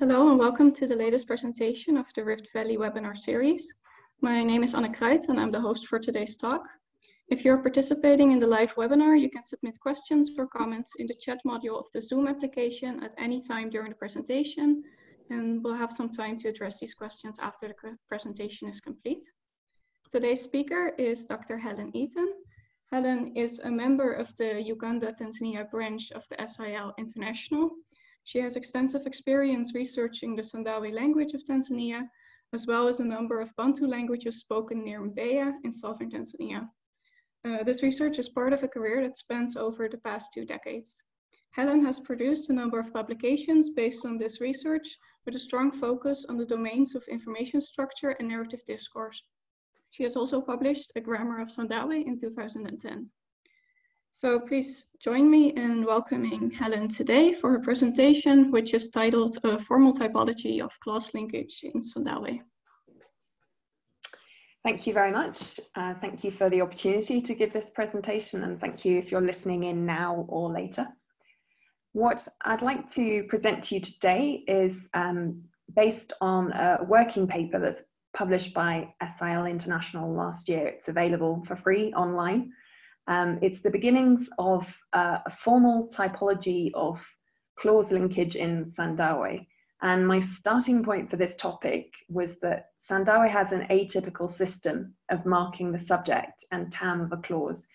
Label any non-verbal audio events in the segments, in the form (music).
Hello and welcome to the latest presentation of the Rift Valley webinar series. My name is Anne Kruijt and I'm the host for today's talk. If you're participating in the live webinar, you can submit questions or comments in the chat module of the Zoom application at any time during the presentation, and we'll have some time to address these questions after the presentation is complete. Today's speaker is Dr. Helen Eaton. Helen is a member of the Uganda-Tanzania branch of the SIL International she has extensive experience researching the Sandawe language of Tanzania, as well as a number of Bantu languages spoken near Mbeya in southern Tanzania. Uh, this research is part of a career that spans over the past two decades. Helen has produced a number of publications based on this research with a strong focus on the domains of information structure and narrative discourse. She has also published a grammar of Sandawe in 2010. So please join me in welcoming Helen today for her presentation, which is titled A Formal Typology of Clause Linkage in Sandawe. Thank you very much. Uh, thank you for the opportunity to give this presentation and thank you if you're listening in now or later. What I'd like to present to you today is um, based on a working paper that's published by SIL International last year. It's available for free online um, it's the beginnings of uh, a formal typology of clause linkage in Sandawe. And my starting point for this topic was that Sandawe has an atypical system of marking the subject and TAM of a clause.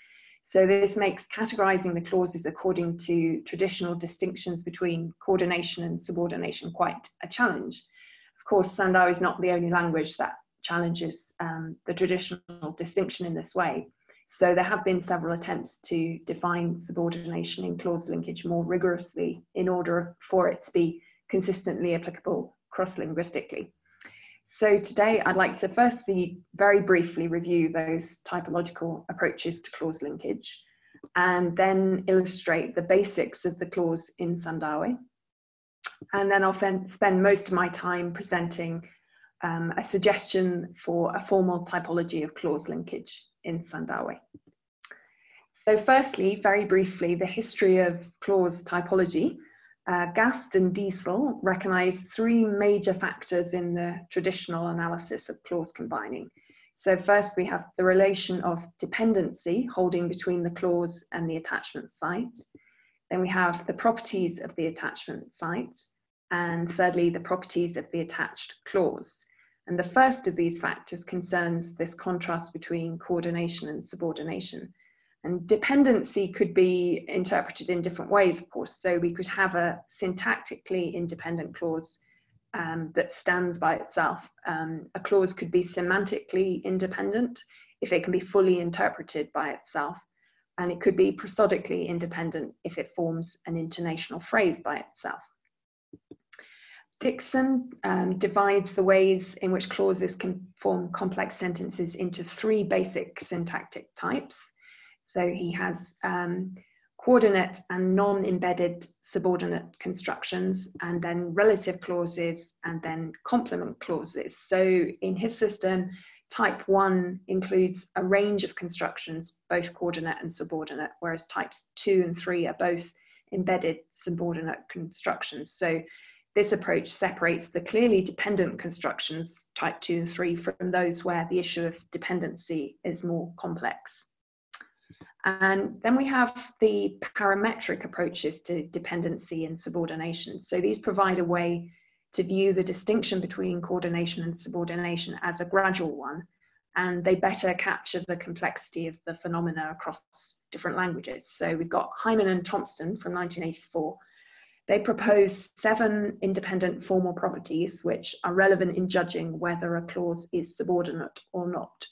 So this makes categorizing the clauses according to traditional distinctions between coordination and subordination quite a challenge. Of course, Sandawe is not the only language that challenges um, the traditional distinction in this way. So there have been several attempts to define subordination in clause linkage more rigorously in order for it to be consistently applicable cross-linguistically. So today I'd like to firstly very briefly review those typological approaches to clause linkage and then illustrate the basics of the clause in Sandawe. And then I'll spend most of my time presenting um, a suggestion for a formal typology of clause linkage in Sandawe. So firstly, very briefly, the history of clause typology. Uh, Gast and Diessel recognize three major factors in the traditional analysis of clause combining. So first we have the relation of dependency holding between the clause and the attachment site. Then we have the properties of the attachment site. And thirdly, the properties of the attached clause. And the first of these factors concerns this contrast between coordination and subordination. And dependency could be interpreted in different ways, of course. So we could have a syntactically independent clause um, that stands by itself. Um, a clause could be semantically independent if it can be fully interpreted by itself. And it could be prosodically independent if it forms an intonational phrase by itself. Dixon um, divides the ways in which clauses can form complex sentences into three basic syntactic types. So he has um, coordinate and non-embedded subordinate constructions, and then relative clauses, and then complement clauses. So in his system, type one includes a range of constructions, both coordinate and subordinate, whereas types two and three are both embedded subordinate constructions. So this approach separates the clearly dependent constructions, type 2 and 3, from those where the issue of dependency is more complex. And then we have the parametric approaches to dependency and subordination. So these provide a way to view the distinction between coordination and subordination as a gradual one, and they better capture the complexity of the phenomena across different languages. So we've got Haiman and Thompson from 1984 they propose seven independent formal properties which are relevant in judging whether a clause is subordinate or not.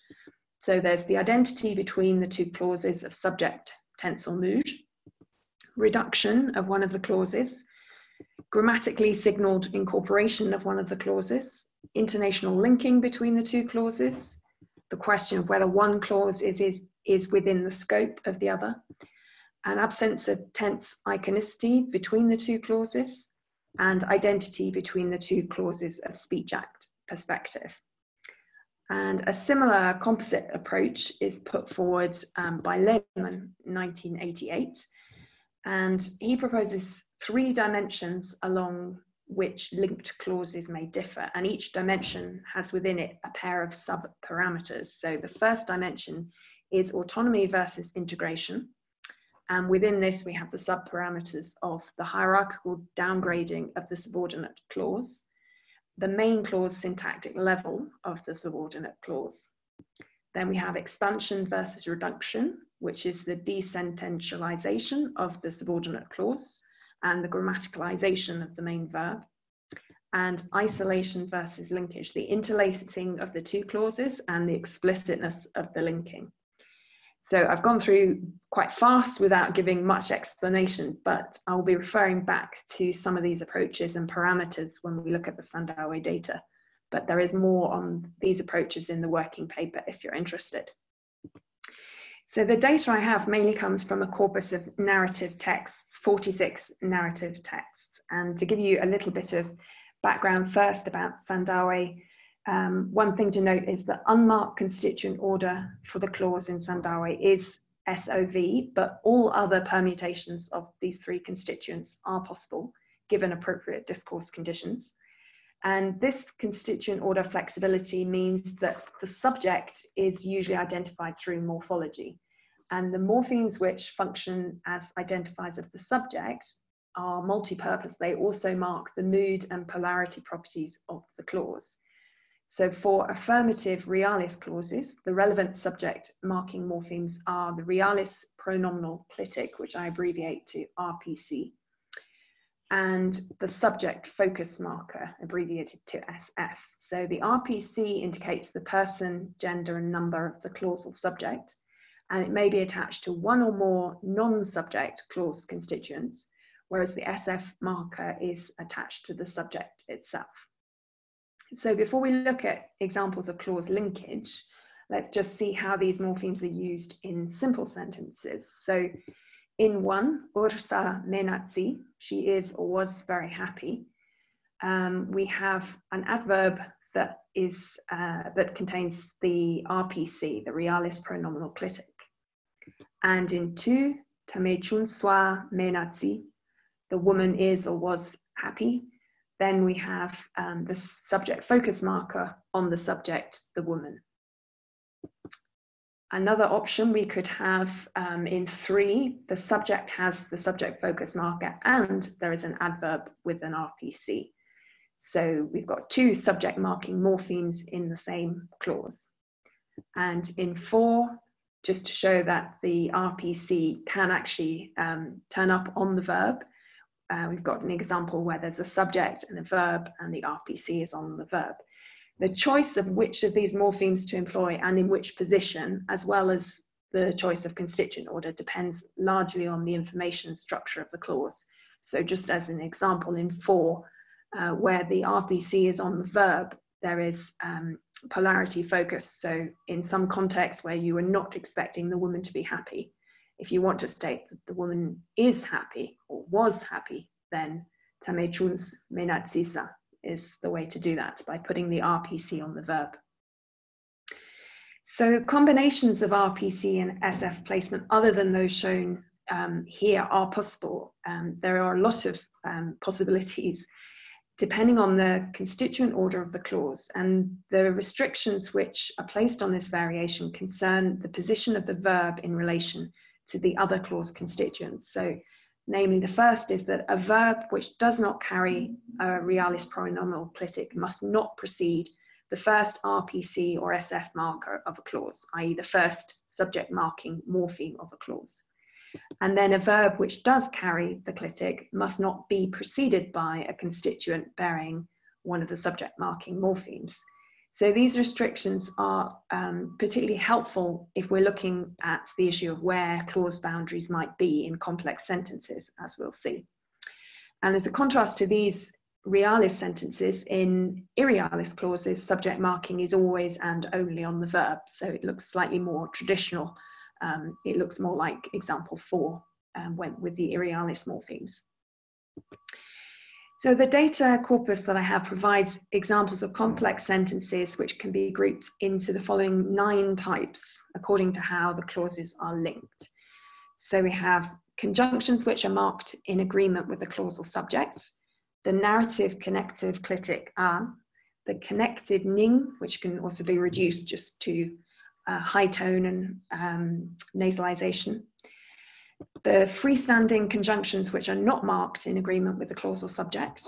So there's the identity between the two clauses of subject, tense, or mood, reduction of one of the clauses, grammatically signaled incorporation of one of the clauses, intonational linking between the two clauses, the question of whether one clause is, is, is within the scope of the other, an absence of tense iconicity between the two clauses, and identity between the two clauses of speech act perspective. And a similar composite approach is put forward um, by Lehmann in 1988. And he proposes three dimensions along which linked clauses may differ, and each dimension has within it a pair of sub-parameters. So the first dimension is autonomy versus integration, and within this we have the sub-parameters of the hierarchical downgrading of the subordinate clause, the main clause syntactic level of the subordinate clause. Then we have expansion versus reduction, which is the desententialization of the subordinate clause and the grammaticalization of the main verb. And isolation versus linkage, the interlacing of the two clauses and the explicitness of the linking. So I've gone through quite fast without giving much explanation, but I'll be referring back to some of these approaches and parameters when we look at the Sandawe data. But there is more on these approaches in the working paper if you're interested. So the data I have mainly comes from a corpus of narrative texts, 46 narrative texts. And to give you a little bit of background first about Sandawe, um, one thing to note is that unmarked constituent order for the clause in Sandawe is SOV, but all other permutations of these three constituents are possible given appropriate discourse conditions. And this constituent order flexibility means that the subject is usually identified through morphology. And the morphemes which function as identifiers of the subject are multi-purpose. They also mark the mood and polarity properties of the clause. So for affirmative realis clauses, the relevant subject marking morphemes are the realis pronominal clitic, which I abbreviate to RPC, and the subject focus marker, abbreviated to SF. So the RPC indicates the person, gender, and number of the clausal subject, and it may be attached to one or more non-subject clause constituents, whereas the SF marker is attached to the subject itself. So before we look at examples of clause linkage, let's just see how these morphemes are used in simple sentences. So in one, Ursa menatsi, she is or was very happy. Um, we have an adverb that is uh, that contains the RPC, the realis pronominal clitic. And in two, tamechun swa menatsi, the woman is or was happy. Then we have um, the subject focus marker on the subject, the woman. Another option we could have um, in three, the subject has the subject focus marker and there is an adverb with an RPC. So we've got two subject marking morphemes in the same clause. And in four, just to show that the RPC can actually um, turn up on the verb, uh, we've got an example where there's a subject and a verb and the RPC is on the verb. The choice of which of these morphemes to employ and in which position, as well as the choice of constituent order, depends largely on the information structure of the clause. So just as an example in four, uh, where the RPC is on the verb, there is um, polarity focus. So in some contexts where you are not expecting the woman to be happy, if you want to state that the woman is happy or was happy, then tamechuns menatsisa is the way to do that by putting the RPC on the verb. So combinations of RPC and SF placement other than those shown um, here are possible. Um, there are a lot of um, possibilities depending on the constituent order of the clause and the restrictions which are placed on this variation concern the position of the verb in relation to the other clause constituents. So Namely, the first is that a verb which does not carry a realis pronominal clitic must not precede the first RPC or SF marker of a clause, i.e. the first subject marking morpheme of a clause. And then a verb which does carry the clitic must not be preceded by a constituent bearing one of the subject marking morphemes. So these restrictions are um, particularly helpful if we're looking at the issue of where clause boundaries might be in complex sentences, as we'll see. And as a contrast to these realis sentences, in irrealis clauses, subject marking is always and only on the verb. So it looks slightly more traditional. Um, it looks more like example four um, when, with the irrealis morphemes. So the data corpus that I have provides examples of complex sentences which can be grouped into the following nine types according to how the clauses are linked. So we have conjunctions which are marked in agreement with the clausal subject. the narrative connective clitic a, the connective ning, which can also be reduced just to uh, high tone and um, nasalization. The freestanding conjunctions which are not marked in agreement with the clause or subject.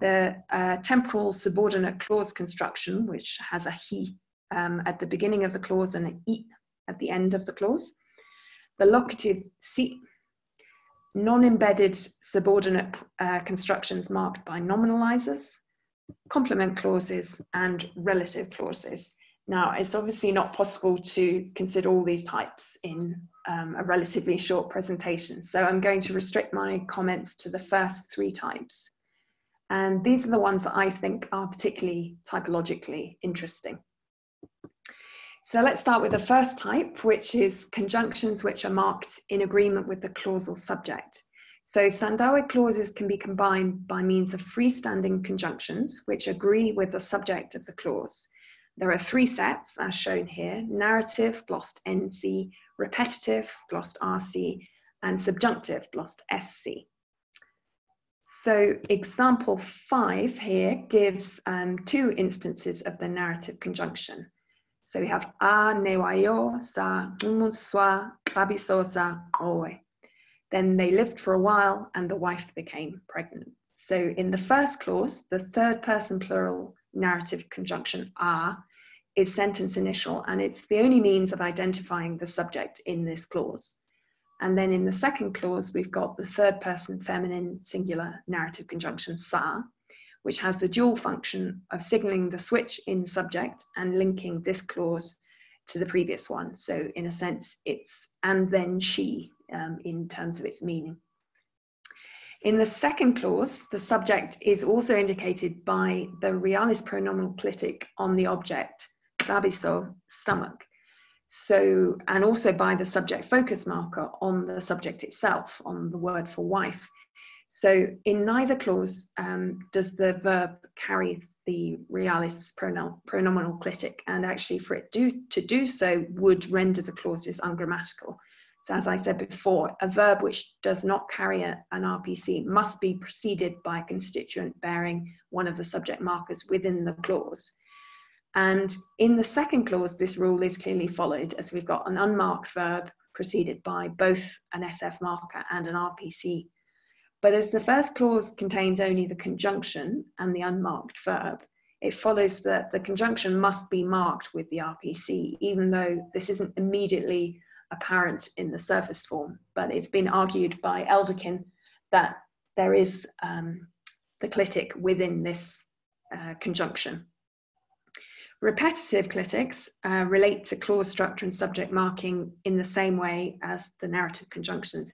The uh, temporal subordinate clause construction, which has a he um, at the beginning of the clause and an i at the end of the clause. The locative si, non-embedded subordinate uh, constructions marked by nominalizers, complement clauses, and relative clauses. Now, it's obviously not possible to consider all these types in um, a relatively short presentation, so I'm going to restrict my comments to the first three types. And these are the ones that I think are particularly typologically interesting. So let's start with the first type, which is conjunctions which are marked in agreement with the clausal subject. So Sandawe clauses can be combined by means of freestanding conjunctions which agree with the subject of the clause. There are three sets as shown here, narrative, glossed NC, repetitive, glossed RC, and subjunctive, glossed SC. So example five here gives um, two instances of the narrative conjunction. So we have a newayo sa umuswa kabisosa oe. Then they lived for a while and the wife became pregnant. So in the first clause, the third person plural narrative conjunction are is sentence initial, and it's the only means of identifying the subject in this clause. And then in the second clause, we've got the third person feminine singular narrative conjunction sa, which has the dual function of signaling the switch in subject and linking this clause to the previous one. So in a sense, it's and then she um, in terms of its meaning. In the second clause, the subject is also indicated by the realis pronominal clitic on the object, gabiso, stomach. So, and also by the subject focus marker on the subject itself, on the word for wife. So in neither clause um, does the verb carry the realis pronominal clitic, and actually for it do, to do so would render the clauses ungrammatical. So as I said before, a verb which does not carry a, an RPC must be preceded by a constituent bearing one of the subject markers within the clause. And in the second clause, this rule is clearly followed as we've got an unmarked verb preceded by both an SF marker and an RPC. But as the first clause contains only the conjunction and the unmarked verb, it follows that the conjunction must be marked with the RPC, even though this isn't immediately apparent in the surface form, but it's been argued by Elderkin that there is um, the clitic within this uh, conjunction. Repetitive clitics uh, relate to clause structure and subject marking in the same way as the narrative conjunctions,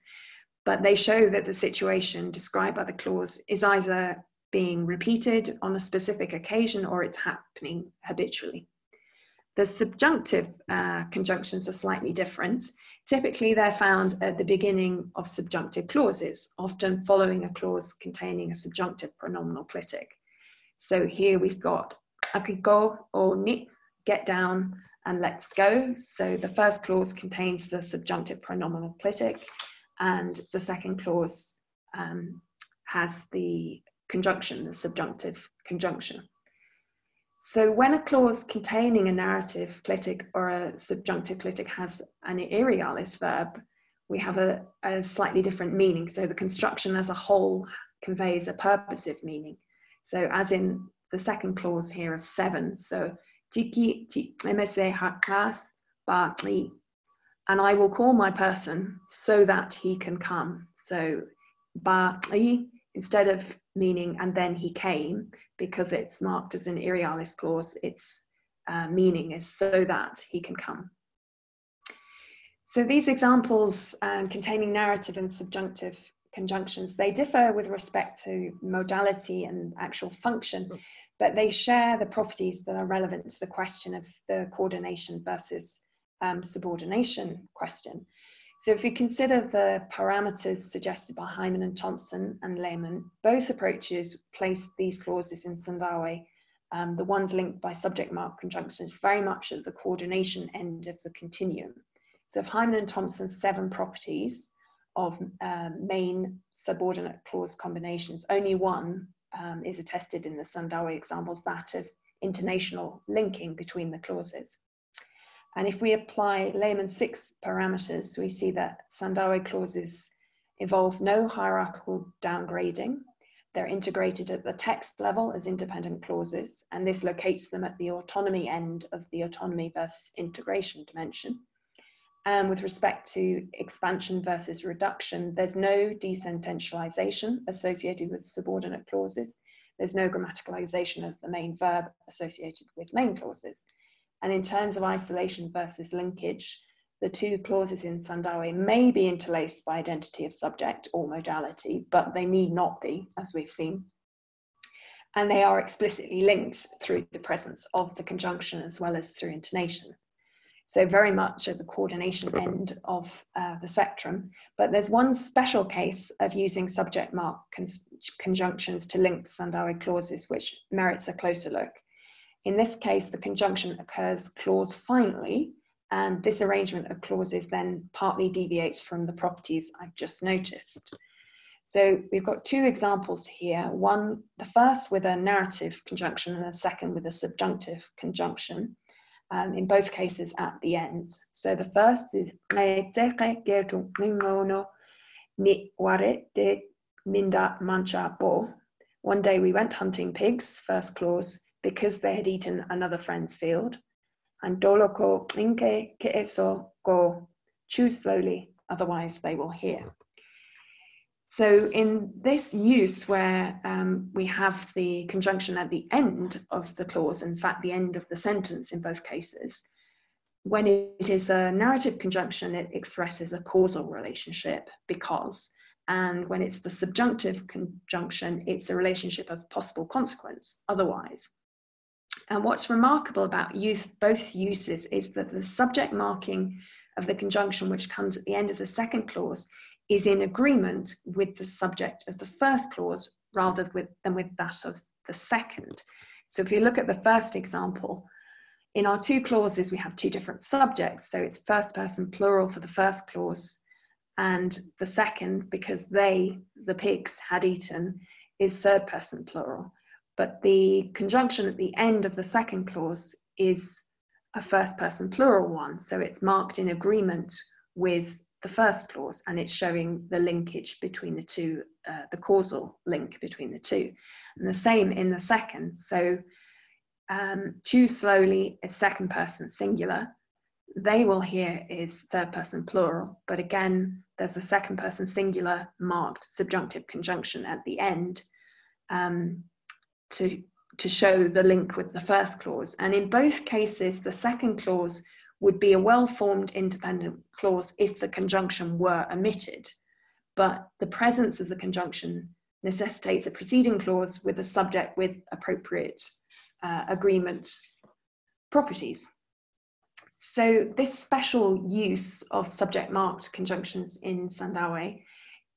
but they show that the situation described by the clause is either being repeated on a specific occasion or it's happening habitually. The subjunctive uh, conjunctions are slightly different. Typically, they're found at the beginning of subjunctive clauses, often following a clause containing a subjunctive pronominal clitic. So here we've got akiko or ni, get down and let's go. So the first clause contains the subjunctive pronominal clitic, and the second clause um, has the conjunction, the subjunctive conjunction. So when a clause containing a narrative clitic or a subjunctive clitic has an irrealis verb, we have a, a, slightly different meaning. So the construction as a whole conveys a purposive meaning. So as in the second clause here of seven, so tiki hakas ba'li, and I will call my person so that he can come. So ba'li, instead of meaning and then he came, because it's marked as an irrealis clause, its uh, meaning is so that he can come. So these examples uh, containing narrative and subjunctive conjunctions, they differ with respect to modality and actual function, but they share the properties that are relevant to the question of the coordination versus um, subordination question. So if we consider the parameters suggested by Haiman and Thompson and Lehmann, both approaches place these clauses in Sandawe, um, the ones linked by subject mark conjunctions, very much at the coordination end of the continuum. So if Haiman and Thompson's seven properties of uh, main subordinate clause combinations, only one um, is attested in the Sandawe examples, that of intonational linking between the clauses. And if we apply Lehmann six parameters, we see that Sandawe clauses involve no hierarchical downgrading. They're integrated at the text level as independent clauses, and this locates them at the autonomy end of the autonomy versus integration dimension. And with respect to expansion versus reduction, there's no desententialization associated with subordinate clauses. There's no grammaticalization of the main verb associated with main clauses. And in terms of isolation versus linkage, the two clauses in Sandawe may be interlaced by identity of subject or modality, but they need not be, as we've seen. And they are explicitly linked through the presence of the conjunction as well as through intonation. So very much at the coordination end of uh, the spectrum. But there's one special case of using subject mark con conjunctions to link Sandawe clauses, which merits a closer look. In this case, the conjunction occurs clause finally, and this arrangement of clauses then partly deviates from the properties I've just noticed. So we've got two examples here, one, the first with a narrative conjunction and the second with a subjunctive conjunction, um, in both cases at the end. So the first is ni de minda mancha bo. One day we went hunting pigs, first clause, because they had eaten another friend's field. And doloko inke ke eso go. Choose slowly, otherwise they will hear. So in this use where um, we have the conjunction at the end of the clause, in fact, the end of the sentence in both cases, when it is a narrative conjunction, it expresses a causal relationship because, and when it's the subjunctive conjunction, it's a relationship of possible consequence otherwise. And what's remarkable about use, both uses is that the subject marking of the conjunction, which comes at the end of the second clause, is in agreement with the subject of the first clause rather with, than with that of the second. So if you look at the first example, in our two clauses, we have two different subjects. So it's first person plural for the first clause, and the second, because they, the pigs, had eaten, is third person plural but the conjunction at the end of the second clause is a first person plural one. So it's marked in agreement with the first clause and it's showing the linkage between the two, uh, the causal link between the two. And the same in the second. So um, choose slowly is second person singular. They will hear is third person plural, but again, there's a second person singular marked subjunctive conjunction at the end. Um, to, to show the link with the first clause. And in both cases, the second clause would be a well-formed independent clause if the conjunction were omitted. But the presence of the conjunction necessitates a preceding clause with a subject with appropriate uh, agreement properties. So this special use of subject marked conjunctions in Sandawe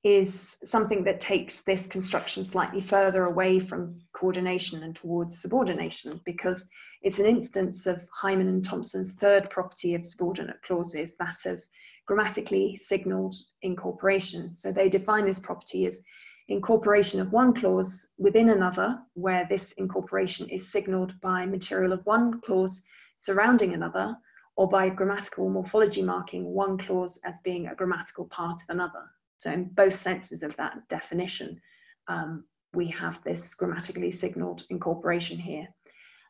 is something that takes this construction slightly further away from coordination and towards subordination because it's an instance of Haiman and Thompson's third property of subordinate clauses, that of grammatically signaled incorporation. So they define this property as incorporation of one clause within another, where this incorporation is signaled by material of one clause surrounding another, or by grammatical morphology marking one clause as being a grammatical part of another. So in both senses of that definition, um, we have this grammatically signaled incorporation here.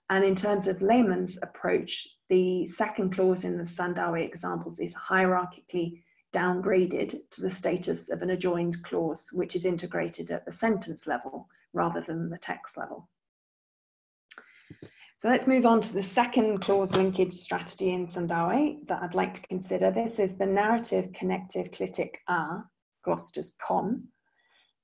And in terms of Lehmann's approach, the second clause in the Sandawe examples is hierarchically downgraded to the status of an adjoined clause, which is integrated at the sentence level rather than the text level. So let's move on to the second clause linkage strategy in Sandawe that I'd like to consider. This is the narrative connective clitic a, glossed as con.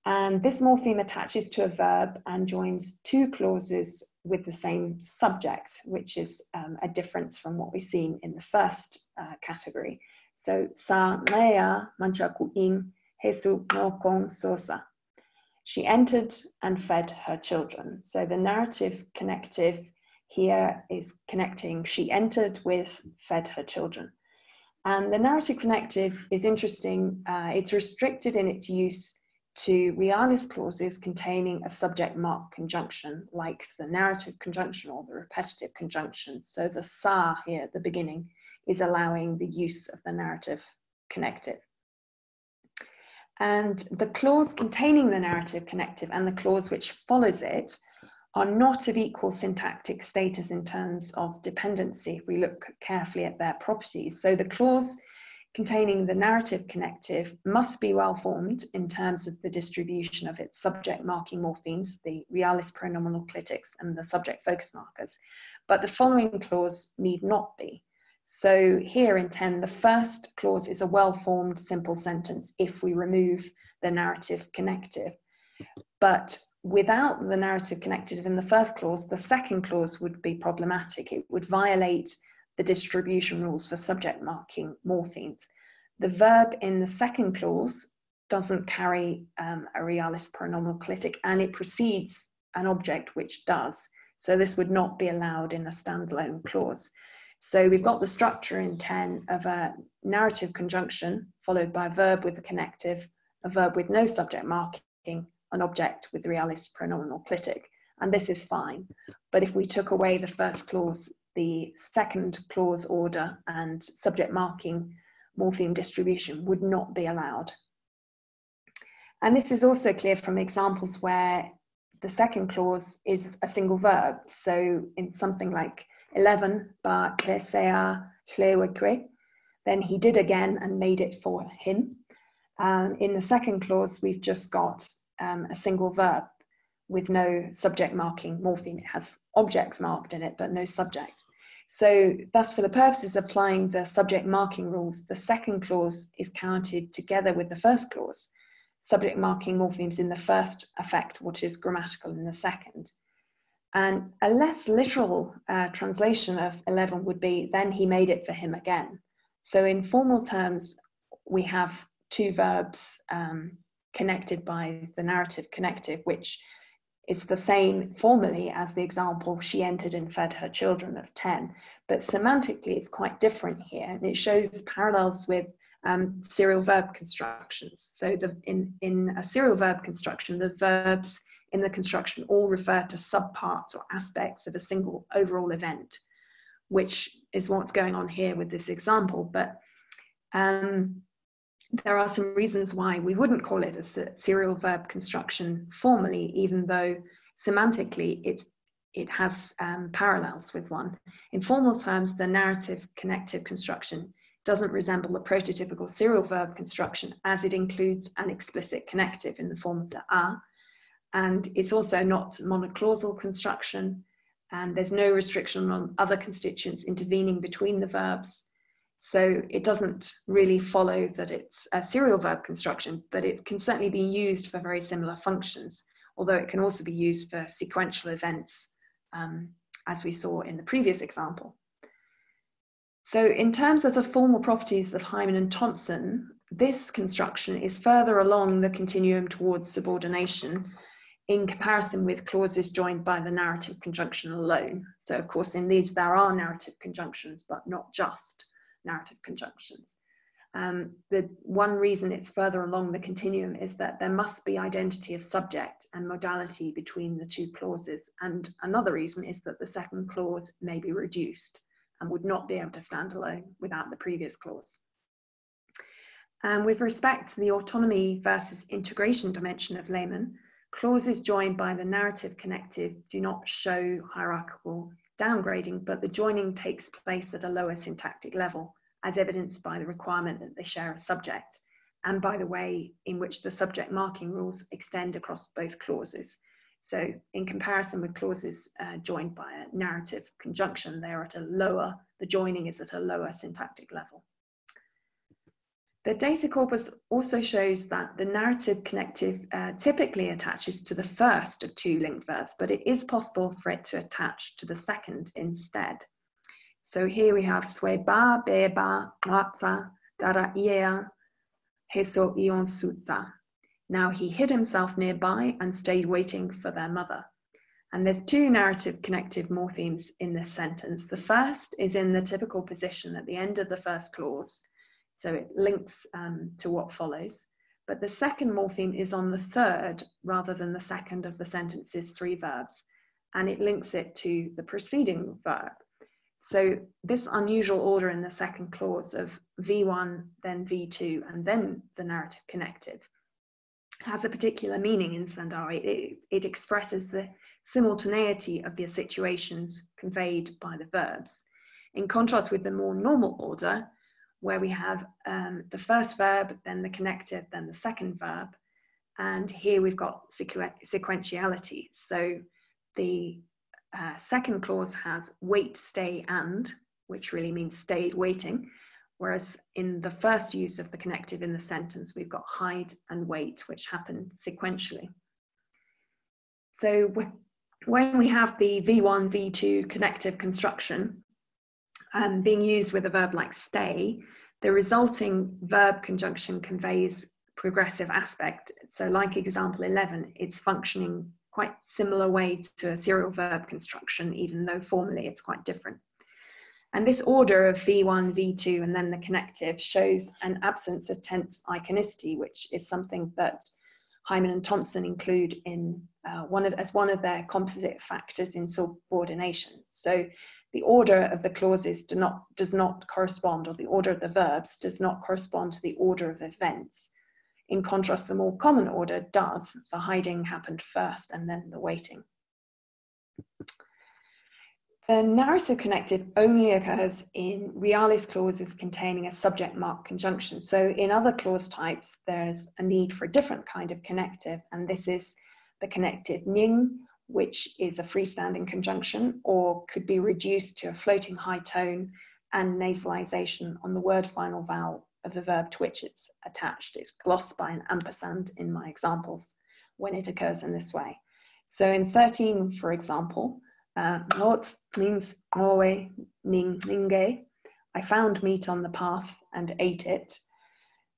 And this morpheme attaches to a verb and joins two clauses with the same subject, which is um, a difference from what we've seen in the first uh, category. So, sa mea manchakuin hesu no sosa. She entered and fed her children. So the narrative connective here is connecting she entered with fed her children. And the narrative connective is interesting. Uh, it's restricted in its use to realis clauses containing a subject mark conjunction like the narrative conjunction or the repetitive conjunction. So the sa here at the beginning is allowing the use of the narrative connective. And the clause containing the narrative connective and the clause which follows it are not of equal syntactic status in terms of dependency if we look carefully at their properties. So the clause containing the narrative connective must be well formed in terms of the distribution of its subject marking morphemes, the realis pronominal clitics and the subject focus markers, but the following clause need not be. So here in 10, the first clause is a well-formed simple sentence if we remove the narrative connective. But without the narrative connective in the first clause, the second clause would be problematic. It would violate the distribution rules for subject marking morphemes. The verb in the second clause doesn't carry um, a realis pronominal clitic and it precedes an object which does. So this would not be allowed in a standalone clause. So we've got the structure in 10 of a narrative conjunction followed by a verb with the connective, a verb with no subject marking, an object with realis pronominal clitic. And this is fine. But if we took away the first clause, the second clause order and subject marking morpheme distribution would not be allowed. And this is also clear from examples where the second clause is a single verb. So in something like 11, ba klesea hlewekwe, then he did again and made it for him. Um, in the second clause, we've just got um, a single verb with no subject marking morpheme. It has objects marked in it, but no subject. So thus for the purposes of applying the subject marking rules, the second clause is counted together with the first clause. Subject marking morphemes in the first affect what is grammatical in the second. And a less literal uh, translation of 11 would be, then he made it for him again. So in formal terms, we have two verbs um, connected by the narrative connective, which is the same formally as the example she entered and fed her children of 10, but semantically it's quite different here and it shows parallels with um, serial verb constructions. So the, in, in a serial verb construction, the verbs in the construction all refer to subparts or aspects of a single overall event, which is what's going on here with this example. But um, there are some reasons why we wouldn't call it a serial verb construction formally, even though semantically it's, it has um, parallels with one. In formal terms, the narrative connective construction doesn't resemble the prototypical serial verb construction as it includes an explicit connective in the form of the a, and it's also not monoclausal construction, and there's no restriction on other constituents intervening between the verbs so it doesn't really follow that it's a serial verb construction, but it can certainly be used for very similar functions, although it can also be used for sequential events, um, as we saw in the previous example. So in terms of the formal properties of Haiman and Thompson, this construction is further along the continuum towards subordination in comparison with clauses joined by the narrative conjunction alone. So of course in these there are narrative conjunctions, but not just narrative conjunctions. Um, the one reason it's further along the continuum is that there must be identity of subject and modality between the two clauses. And another reason is that the second clause may be reduced and would not be able to stand alone without the previous clause. And with respect to the autonomy versus integration dimension of Lehmann, clauses joined by the narrative connective do not show hierarchical downgrading, but the joining takes place at a lower syntactic level, as evidenced by the requirement that they share a subject, and by the way in which the subject marking rules extend across both clauses. So in comparison with clauses uh, joined by a narrative conjunction, they're at a lower, the joining is at a lower syntactic level. The data corpus also shows that the narrative connective uh, typically attaches to the first of two linked verbs, but it is possible for it to attach to the second instead. So here we have sweba, beba, ratza, dara iea, heso ion sutza. Now he hid himself nearby and stayed waiting for their mother. And there's two narrative connective morphemes in this sentence. The first is in the typical position at the end of the first clause, so it links um, to what follows. but the second morpheme is on the third rather than the second of the sentence's three verbs, and it links it to the preceding verb. So this unusual order in the second clause of V1, then V2, and then the narrative connective has a particular meaning in Sandawe. It, it expresses the simultaneity of the situations conveyed by the verbs. In contrast with the more normal order, where we have um, the first verb, then the connective, then the second verb. And here we've got sequ sequentiality. So the uh, second clause has wait, stay, and, which really means stayed waiting. Whereas in the first use of the connective in the sentence, we've got hide and wait, which happen sequentially. So when we have the V1, V2 connective construction, um, being used with a verb like stay, the resulting verb conjunction conveys progressive aspect. So like example 11, it's functioning quite similar way to a serial verb construction, even though formally it's quite different. And this order of V1, V2, and then the connective shows an absence of tense iconicity, which is something that Haiman and Thompson include in uh, one of, as one of their composite factors in subordination. So the order of the clauses do not, does not correspond, or the order of the verbs does not correspond to the order of events. In contrast, the more common order does. The hiding happened first and then the waiting. The narrative connective only occurs in realis clauses containing a subject mark conjunction. So in other clause types, there's a need for a different kind of connective, and this is the connective ning which is a freestanding conjunction or could be reduced to a floating high tone and nasalization on the word final vowel of the verb to which it's attached. It's glossed by an ampersand in my examples when it occurs in this way. So in 13, for example, uh, means owe ning. I found meat on the path and ate it.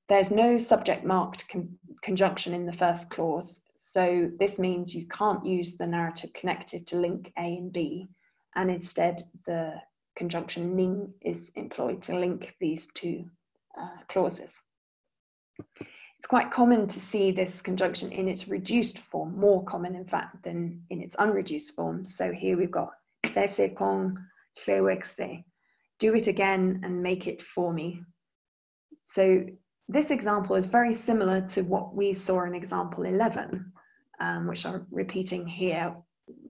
There's no subject marked con conjunction in the first clause, so this means you can't use the narrative connective to link A and B, and instead the conjunction ning is employed to link these two uh, clauses. It's quite common to see this conjunction in its reduced form, more common in fact than in its unreduced form. So here we've got con se, do it again and make it for me. So this example is very similar to what we saw in example 11, um, which I'm repeating here,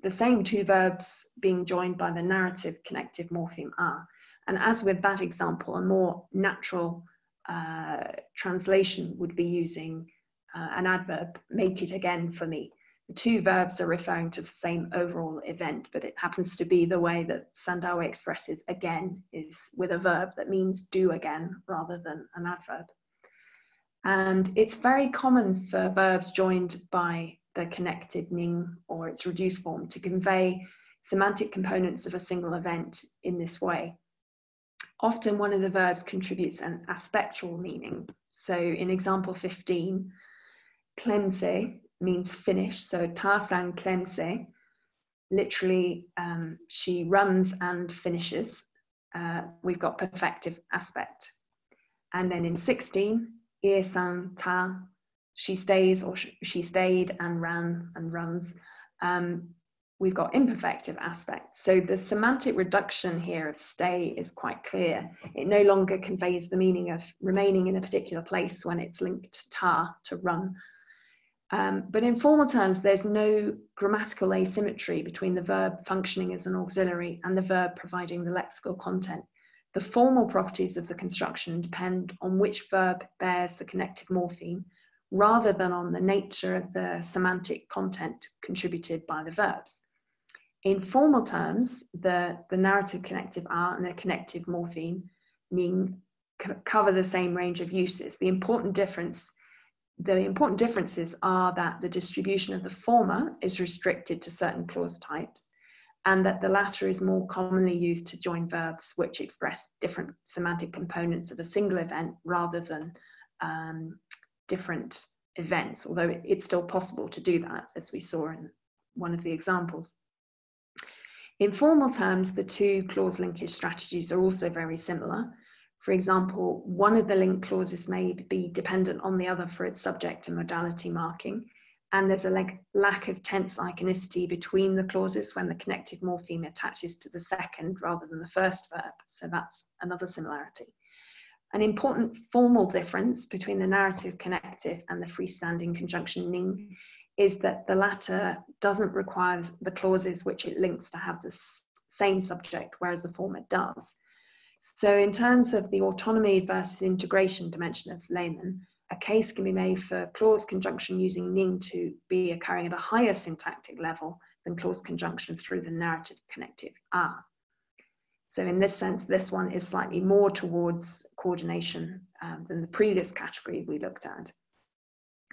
the same two verbs being joined by the narrative connective morpheme are. And as with that example, a more natural uh, translation would be using uh, an adverb, make it again for me. The two verbs are referring to the same overall event, but it happens to be the way that Sandawe expresses again is with a verb that means do again rather than an adverb. And it's very common for verbs joined by the connective ning or its reduced form to convey semantic components of a single event in this way. Often one of the verbs contributes an aspectual meaning. So in example 15, klemse means finish. So tasan klemse, literally um, she runs and finishes. Uh, we've got perfective aspect. And then in 16, san ta she stays or she stayed and ran and runs, um, we've got imperfective aspects. So the semantic reduction here of stay is quite clear. It no longer conveys the meaning of remaining in a particular place when it's linked to ta, to run. Um, but in formal terms, there's no grammatical asymmetry between the verb functioning as an auxiliary and the verb providing the lexical content. The formal properties of the construction depend on which verb bears the connective morpheme, rather than on the nature of the semantic content contributed by the verbs. In formal terms, the, the narrative connective are and the connective morpheme mean cover the same range of uses. The important difference the important differences are that the distribution of the former is restricted to certain clause types and that the latter is more commonly used to join verbs which express different semantic components of a single event rather than um, different events, although it's still possible to do that, as we saw in one of the examples. In formal terms, the two clause linkage strategies are also very similar. For example, one of the link clauses may be dependent on the other for its subject and modality marking, and there's a lack of tense iconicity between the clauses when the connective morpheme attaches to the second rather than the first verb. So that's another similarity. An important formal difference between the narrative connective and the freestanding conjunction ning is that the latter doesn't require the clauses which it links to have the same subject, whereas the former does. So in terms of the autonomy versus integration dimension of Lehmann, a case can be made for clause conjunction using ning to be occurring at a higher syntactic level than clause conjunction through the narrative connective a. So in this sense, this one is slightly more towards coordination um, than the previous category we looked at.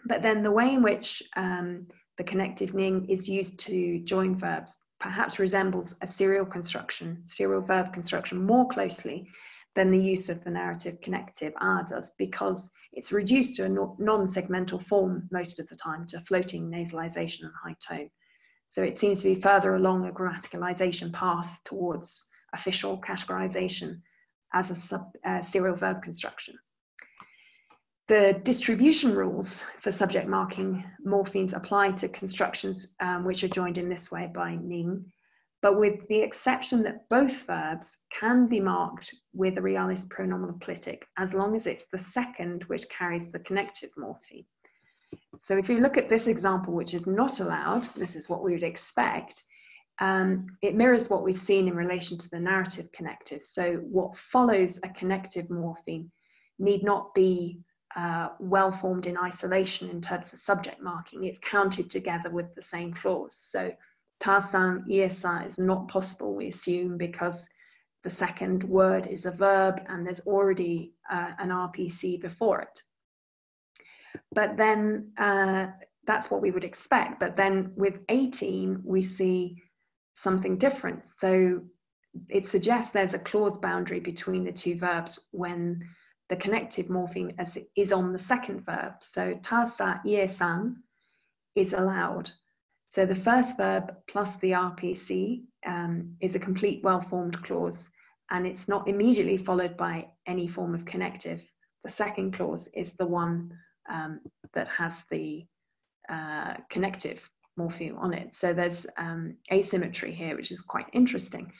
But then the way in which um, the connective ning is used to join verbs perhaps resembles a serial construction, serial verb construction more closely than the use of the narrative connective R does because it's reduced to a non-segmental form most of the time to floating nasalization and high tone. So it seems to be further along a grammaticalization path towards official categorization as a sub, uh, serial verb construction. The distribution rules for subject marking morphemes apply to constructions um, which are joined in this way by ning but with the exception that both verbs can be marked with a realis pronominal clitic as long as it's the second which carries the connective morpheme. So if you look at this example, which is not allowed, this is what we would expect, um, it mirrors what we've seen in relation to the narrative connective. So what follows a connective morpheme need not be uh, well formed in isolation in terms of subject marking. It's counted together with the same clause. So Tasan ESI is not possible, we assume, because the second word is a verb and there's already uh, an RPC before it. But then uh, that's what we would expect. But then with 18, we see something different. So it suggests there's a clause boundary between the two verbs when the connective morpheme is on the second verb. So tasa iesan is allowed. So the first verb plus the RPC um, is a complete well-formed clause and it's not immediately followed by any form of connective. The second clause is the one um, that has the uh, connective morpheme on it. So there's um, asymmetry here, which is quite interesting.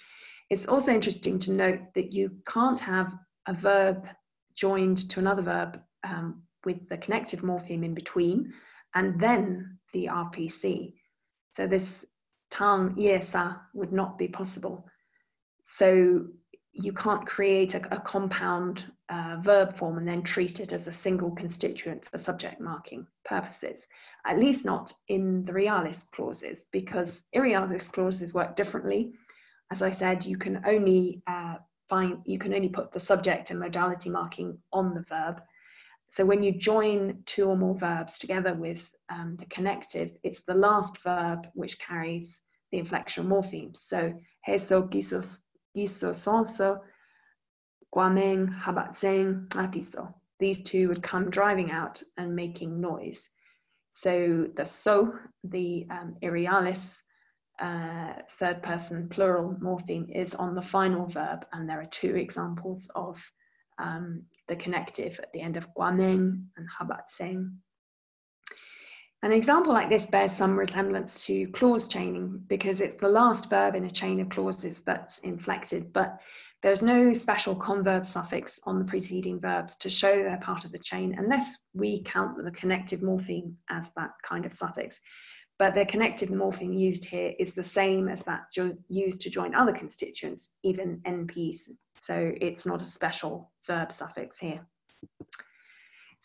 It's also interesting to note that you can't have a verb joined to another verb um, with the connective morpheme in between and then the RPC. So this tang yesa would not be possible. So you can't create a, a compound uh, verb form and then treat it as a single constituent for subject marking purposes, at least not in the realis clauses, because irrealis clauses work differently. As I said, you can only uh, find, you can only put the subject and modality marking on the verb. So when you join two or more verbs together with um, the connective, it's the last verb which carries the inflectional morphemes. So heso, giso, giso, sonso, guameng, habatzeng, atiso. These two would come driving out and making noise. So the so, the um, irrealis uh, third person plural morpheme is on the final verb, and there are two examples of um, the connective at the end of guameng and habatzeng. An example like this bears some resemblance to clause chaining because it's the last verb in a chain of clauses that's inflected, but there's no special converb suffix on the preceding verbs to show they're part of the chain unless we count the connective morpheme as that kind of suffix. But the connective morpheme used here is the same as that used to join other constituents, even NPs. So it's not a special verb suffix here.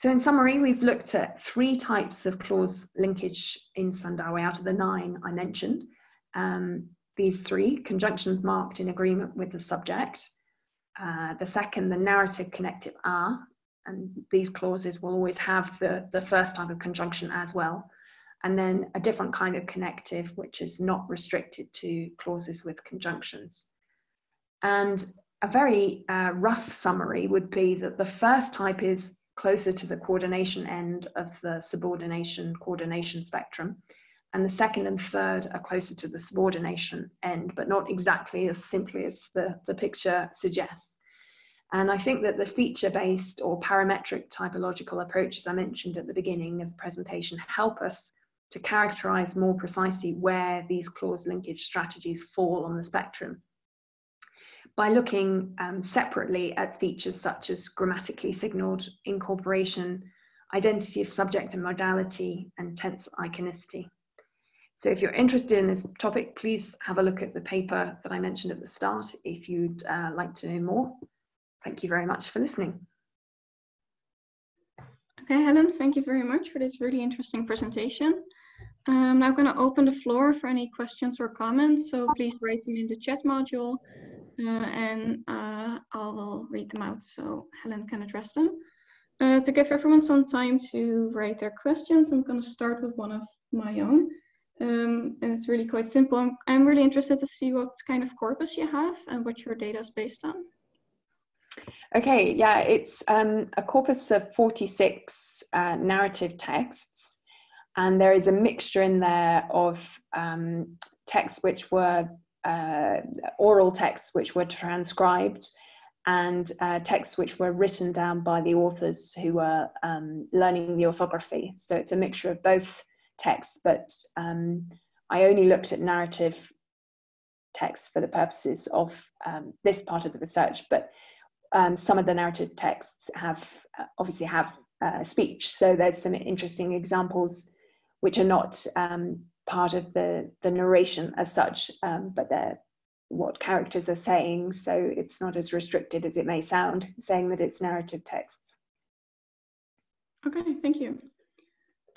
So in summary, we've looked at three types of clause linkage in Sandawe out of the nine I mentioned. Um, these three, conjunctions marked in agreement with the subject. Uh, the second, the narrative connective are, and these clauses will always have the, the first type of conjunction as well. And then a different kind of connective, which is not restricted to clauses with conjunctions. And a very uh, rough summary would be that the first type is closer to the coordination end of the subordination coordination spectrum. And the second and third are closer to the subordination end, but not exactly as simply as the, the picture suggests. And I think that the feature-based or parametric typological approaches I mentioned at the beginning of the presentation help us to characterize more precisely where these clause linkage strategies fall on the spectrum. By looking um, separately at features such as grammatically signaled incorporation, identity of subject and modality, and tense iconicity. So if you're interested in this topic, please have a look at the paper that I mentioned at the start if you'd uh, like to know more. Thank you very much for listening. Okay, Helen, thank you very much for this really interesting presentation. I'm now going to open the floor for any questions or comments, so please write them in the chat module and uh, I will read them out so Helen can address them. Uh, to give everyone some time to write their questions, I'm going to start with one of my own. Um, and it's really quite simple. I'm, I'm really interested to see what kind of corpus you have and what your data is based on. Okay, yeah, it's um, a corpus of 46 uh, narrative texts, and there is a mixture in there of um, texts which were uh, oral texts which were transcribed and uh, texts which were written down by the authors who were um, learning the orthography. So it's a mixture of both texts, but um, I only looked at narrative texts for the purposes of um, this part of the research, but um, some of the narrative texts have uh, obviously have uh, speech. So there's some interesting examples which are not um, part of the, the narration as such, um, but they're what characters are saying. So it's not as restricted as it may sound, saying that it's narrative texts. Okay, thank you.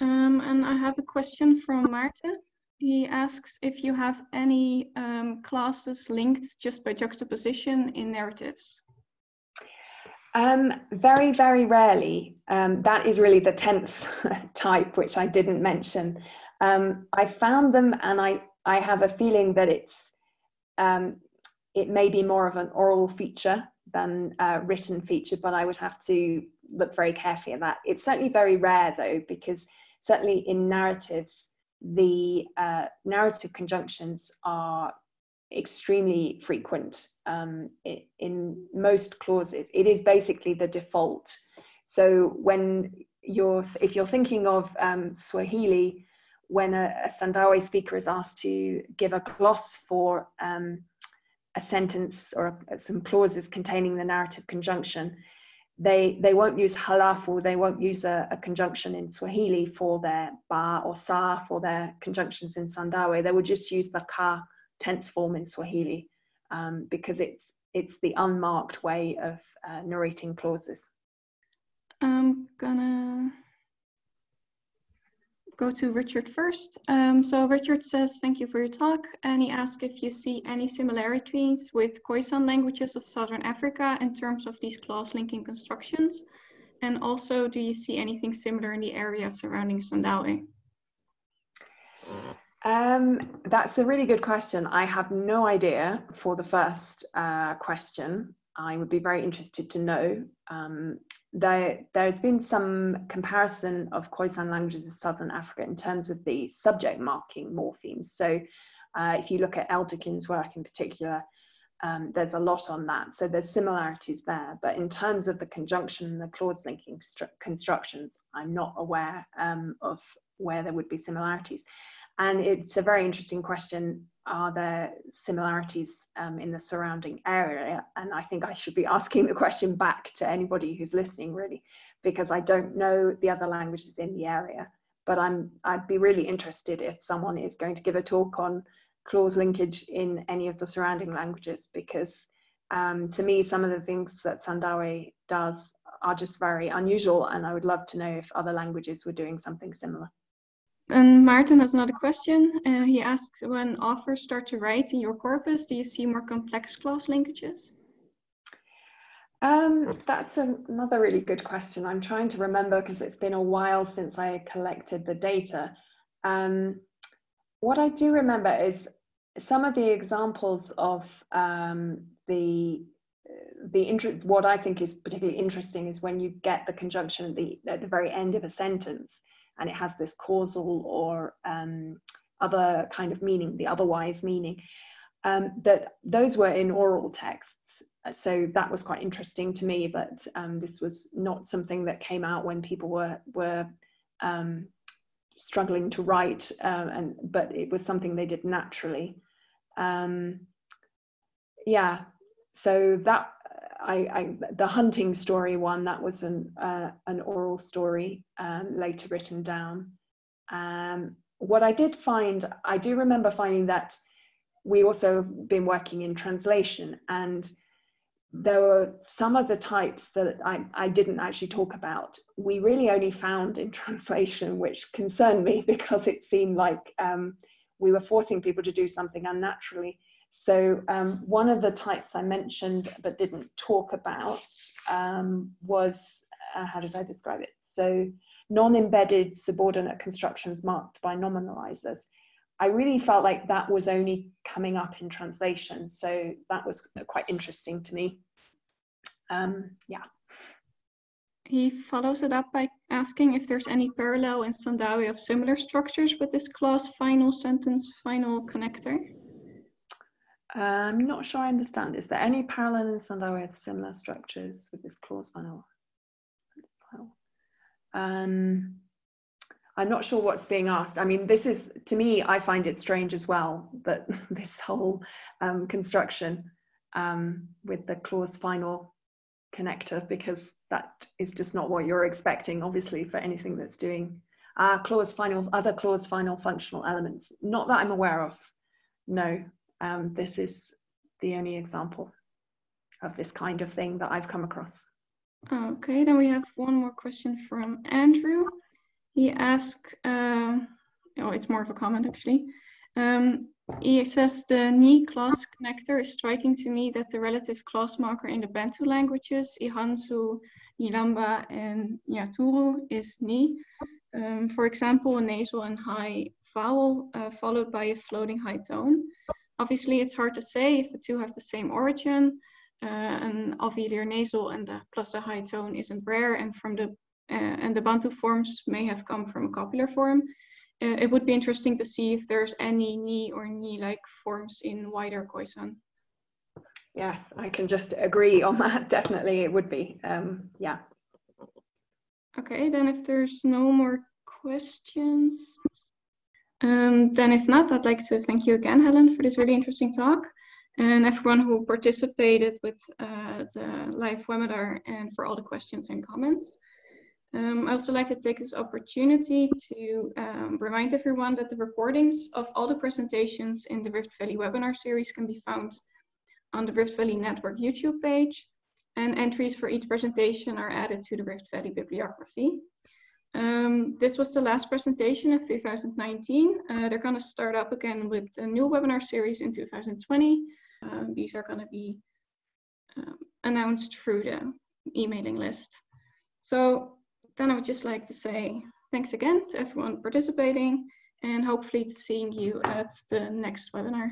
Um, and I have a question from Maarten. He asks if you have any um, classes linked just by juxtaposition in narratives. Um, very, very rarely. Um, that is really the 10th (laughs) type, which I didn't mention. Um, I found them and I, I have a feeling that it's, um, it may be more of an oral feature than a written feature, but I would have to look very carefully at that. It's certainly very rare though, because certainly in narratives, the uh, narrative conjunctions are extremely frequent um, in most clauses. It is basically the default. So when you're, if you're thinking of um, Swahili, when a, a, Sandawe speaker is asked to give a gloss for um, a sentence or some clauses containing the narrative conjunction, they, they won't use halafu, they won't use a, a, conjunction in Swahili for their ba or sa for their conjunctions in Sandawe. They would just use the ka tense form in Swahili um, because it's it's the unmarked way of uh, narrating clauses. I'm gonna go to Richard first. Um, so Richard says, thank you for your talk. And he asks if you see any similarities with Khoisan languages of Southern Africa in terms of these clause linking constructions. And also, do you see anything similar in the area surrounding Sandawe? Um, that's a really good question. I have no idea for the first uh, question. I would be very interested to know. Um, there, there's been some comparison of Khoisan languages of Southern Africa in terms of the subject marking morphemes. So uh, if you look at Elderkin's work in particular, um, there's a lot on that. So there's similarities there. But in terms of the conjunction and the clause linking constructions, I'm not aware um, of where there would be similarities. And it's a very interesting question. Are there similarities um, in the surrounding area? And I think I should be asking the question back to anybody who's listening, really, because I don't know the other languages in the area. But I'm, I'd be really interested if someone is going to give a talk on clause linkage in any of the surrounding languages, because um, to me, some of the things that Sandawe does are just very unusual, and I would love to know if other languages were doing something similar. And Martin has another question. Uh, he asks, when authors start to write in your corpus, do you see more complex clause linkages? Um, that's another really good question. I'm trying to remember because it's been a while since I collected the data. Um, what I do remember is some of the examples of um, the the what I think is particularly interesting is when you get the conjunction at the at the very end of a sentence and it has this causal or um, other kind of meaning, the otherwise meaning. Um, that those were in oral texts. so that was quite interesting to me that um, this was not something that came out when people were were um, struggling to write, uh, and but it was something they did naturally. Um, yeah, so that I, I, the hunting story one that was an uh, an oral story um, later written down. Um, what I did find, I do remember finding that we also have been working in translation and there were some of the types that I, I didn't actually talk about. We really only found in (laughs) translation, which concerned me (laughs) because it seemed like um, we were forcing people to do something unnaturally. So um, one of the types I mentioned but didn't talk about um, was, uh, how did I describe it? So non-embedded subordinate constructions marked by nominalizers. I really felt like that was only coming up in translation. So that was quite interesting to me. Um, yeah. He follows it up by asking if there's any parallel in Sandawe of similar structures with this clause final sentence final connector. I'm not sure I understand. Is there any parallel in Sandawe of similar structures with this clause final? Um, I'm not sure what's being asked. I mean, this is, to me, I find it strange as well that (laughs) this whole um, construction um, with the clause final connector, because that is just not what you're expecting, obviously, for anything that's doing uh, clause final, other clause final functional elements. Not that I'm aware of. No, um, this is the only example of this kind of thing that I've come across. Okay, then we have one more question from Andrew. He asks, uh, oh, it's more of a comment actually. Um, he says the Ni class connector is striking to me that the relative class marker in the Bantu languages, Ihanzu, Nilamba, and Nyaturu, is Ni. Um, for example, a nasal and high vowel uh, followed by a floating high tone. Obviously, it's hard to say if the two have the same origin, uh, an alveolar nasal and the plus a high tone isn't rare and from the uh, and the Bantu forms may have come from a copular form. Uh, it would be interesting to see if there's any ni or ni-like forms in wider Khoisan. Yes, I can just agree on that. (laughs) Definitely, it would be. Um, yeah. Okay, then if there's no more questions, um, then if not, I'd like to thank you again, Helen, for this really interesting talk and everyone who participated with uh, the live webinar and for all the questions and comments. Um, I also like to take this opportunity to um, remind everyone that the recordings of all the presentations in the Rift Valley webinar series can be found on the Rift Valley Network YouTube page, and entries for each presentation are added to the Rift Valley bibliography. Um, this was the last presentation of 2019. Uh, they're going to start up again with a new webinar series in 2020, um, these are going to be um, announced through the emailing list. So then I would just like to say thanks again to everyone participating and hopefully seeing you at the next webinar.